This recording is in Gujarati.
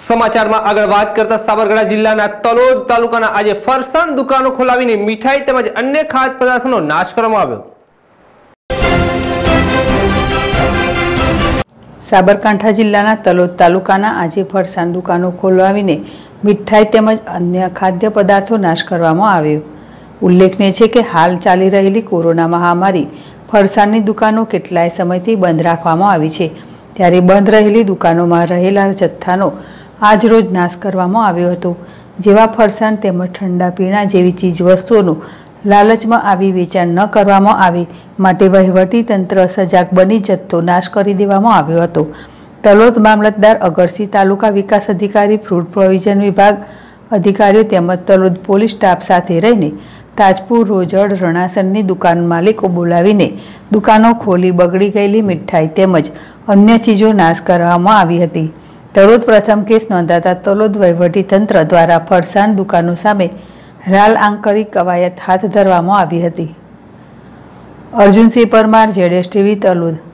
સમાચારમાં આગળ વાત કરતા સાબરકાંઠા જિલ્લાના તલોદ તાલુકાના આજે ફરસાણ દુકાનો ખોલાવીને મીઠાઈ તેમજ અન્ય ખાદ્ય પદાર્થોનો નાશ કરવામાં આવ્યો. સાબરકાંઠા જિલ્લાના તલોદ તાલુકાના આજે ફરસાણ દુકાનો ખોલાવીને મીઠાઈ તેમજ અન્ય ખાદ્ય પદાર્થો નાશ કરવામાં આવ્યો. ઉલ્લેખનીય છે કે હાલ ચાલી રહેલી કોરોના મહામારી ફરસાણની દુકાનો કેટલાય સમયથી બંધ રાખવામાં આવી છે. ત્યારે બંધ રહેલી દુકાનોમાં રહેલા જથ્થાનો આજરોજ નાશ કરવામાં આવ્યો હતો. જેવા ફરસાણ તેમજ ઠંડા પીણા જેવી ચીજ વસ્તુઓનું લાલચમાં આવી વેચાણ ન કરવામાં આવે માટે વહીવટી તંત્ર સજાગ બની જથ્થો નાશ કરી દેવામાં આવ્યો હતો. તલોદ મામલતદાર અગરસી તાલુકા વિકાસ અધિકારી, ફ્રૂટ પ્રોવિઝન વિભાગ અધિકારીઓ તેમજ તલોદ પોલીસ સ્ટાફ સાથે રહીને તાજપુર, રોજડ રણાસનની દુકાન માલિકો બોલાવીને દુકાનો ખોલી બગડી ગયેલી મીઠાઈ તેમજ અન્ય ચીજો નાશ કરવામાં આવી હતી. તલોદ પ્રથમ કેસ નોંધાતા તલોદ વહીવટી તંત્ર દ્વારા ફરસાણ દુકાનો સામે લાલ આંક કરી કવાયત હાથ ધરવામાં આવી હતી. અર્જુનસિંહ પરમાર, જેડેશ ટીવી, તલોદ.